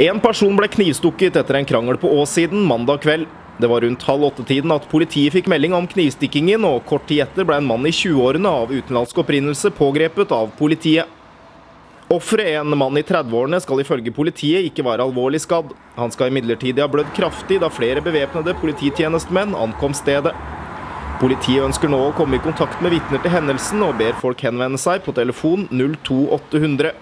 En person ble knivstukket etter en krangel på Åssiden mandag kveld. Det var rundt halv åtte-tiden at politiet fikk melding om knivstikkingen, og kort tid etter ble en mann i 20-årene av utenlandsk opprinnelse pågrepet av politiet. Offeret, en mann i 30-årene, skal ifølge politiet ikke være alvorlig skadd. Han skal imidlertid ha blødd kraftig da flere bevæpnede polititjenestemenn ankom stedet. Politiet ønsker nå å komme i kontakt med vitner til hendelsen, og ber folk henvende seg på telefon 02800.